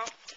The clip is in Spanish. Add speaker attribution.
Speaker 1: luego.